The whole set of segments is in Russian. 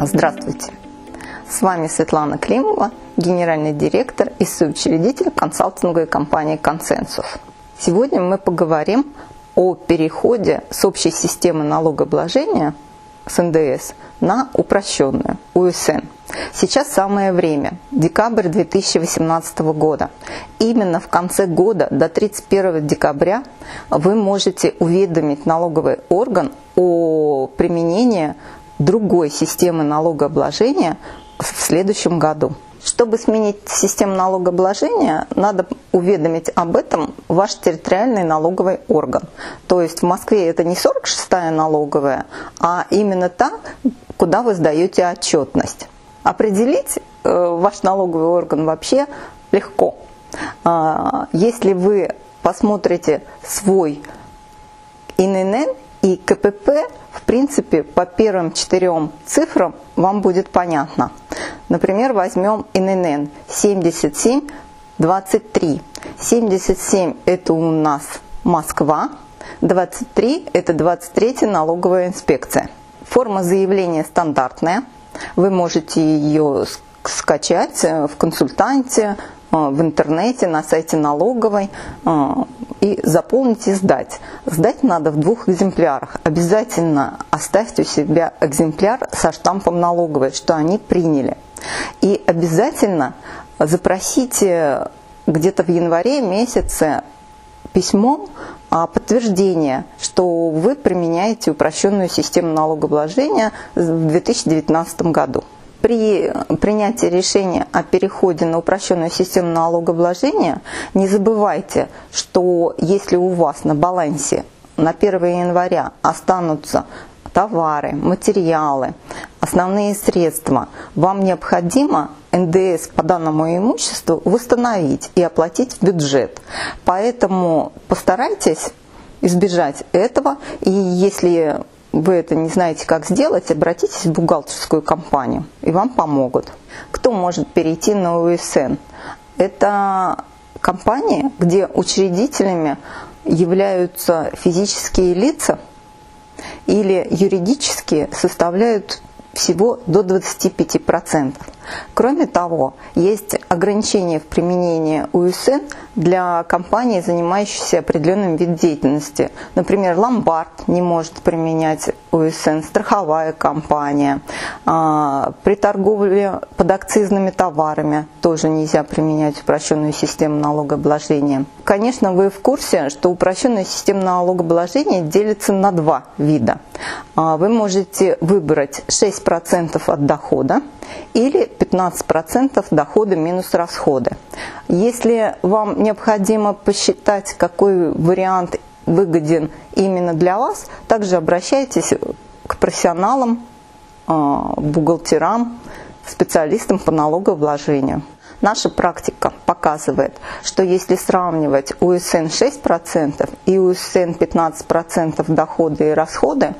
Здравствуйте! С вами Светлана Климова, генеральный директор и соучредитель консалтинговой компании «Консенсус». Сегодня мы поговорим о переходе с общей системы налогообложения с НДС на упрощенную УСН. Сейчас самое время, декабрь 2018 года. Именно в конце года, до 31 декабря, вы можете уведомить налоговый орган о применении другой системы налогообложения в следующем году. Чтобы сменить систему налогообложения, надо уведомить об этом ваш территориальный налоговый орган. То есть в Москве это не 46-я налоговая, а именно та, куда вы сдаете отчетность. Определить э, ваш налоговый орган вообще легко. Э, если вы посмотрите свой ИНН и КПП, принципе, по первым четырем цифрам вам будет понятно. Например, возьмем ИНН 7723. 77 это у нас Москва, 23 это 23 налоговая инспекция. Форма заявления стандартная. Вы можете ее скачать в консультанте, э, в интернете, на сайте налоговой э, и заполнить и сдать. Сдать надо в двух экземплярах. Обязательно оставьте у себя экземпляр со штампом налоговой, что они приняли. И обязательно запросите где-то в январе месяце письмо о подтверждение, что вы применяете упрощенную систему налогообложения в 2019 году при принятии решения о переходе на упрощенную систему налогообложения не забывайте, что если у вас на балансе на 1 января останутся товары, материалы, основные средства, вам необходимо НДС по данному имуществу восстановить и оплатить в бюджет. Поэтому постарайтесь избежать этого. И если вы это не знаете, как сделать, обратитесь в бухгалтерскую компанию, и вам помогут. Кто может перейти на УСН? Это компания, где учредителями являются физические лица или юридические составляют всего до 25%. Кроме того, есть ограничения в применении УСН для компаний, занимающихся определенным видом деятельности. Например, ломбард не может применять УСН, страховая компания. А, при торговле подакцизными товарами тоже нельзя применять упрощенную систему налогообложения. Конечно, вы в курсе, что упрощенная система налогообложения делится на два вида. А, вы можете выбрать 6% от дохода или 15% дохода минус расходы. Если вам необходимо посчитать, какой вариант выгоден именно для вас, также обращайтесь к профессионалам, а, бухгалтерам, специалистам по налогообложению. Наша практика показывает, что если сравнивать УСН 6% и УСН 15% доходы и расходы,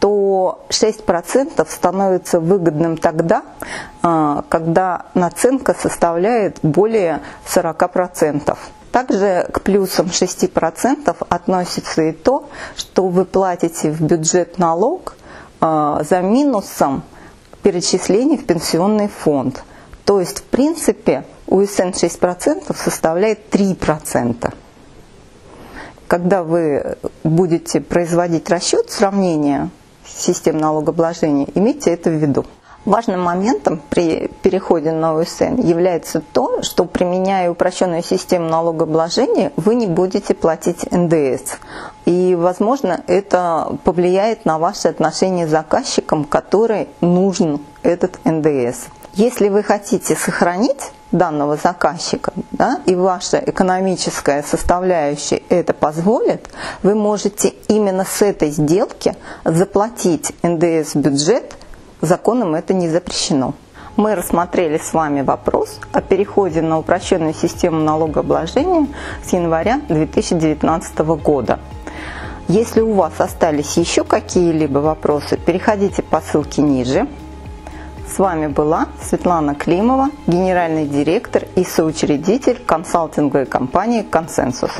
то 6% становится выгодным тогда, а, когда наценка составляет более 40%. Также к плюсам 6% относится и то, что вы платите в бюджет налог а, за минусом перечислений в пенсионный фонд. То есть, в принципе, УСН 6% составляет 3%. Когда вы будете производить расчет сравнения систем налогообложения, имейте это в виду. Важным моментом при переходе на ОСН является то, что применяя упрощенную систему налогообложения, вы не будете платить НДС. И, возможно, это повлияет на ваши отношения с заказчиком, который нужен этот НДС. Если вы хотите сохранить данного заказчика, да, и ваша экономическая составляющая это позволит, вы можете именно с этой сделки заплатить НДС в бюджет, законом это не запрещено. Мы рассмотрели с вами вопрос о переходе на упрощенную систему налогообложения с января 2019 года. Если у вас остались еще какие-либо вопросы, переходите по ссылке ниже – с вами была Светлана Климова, генеральный директор и соучредитель консалтинговой компании «Консенсус».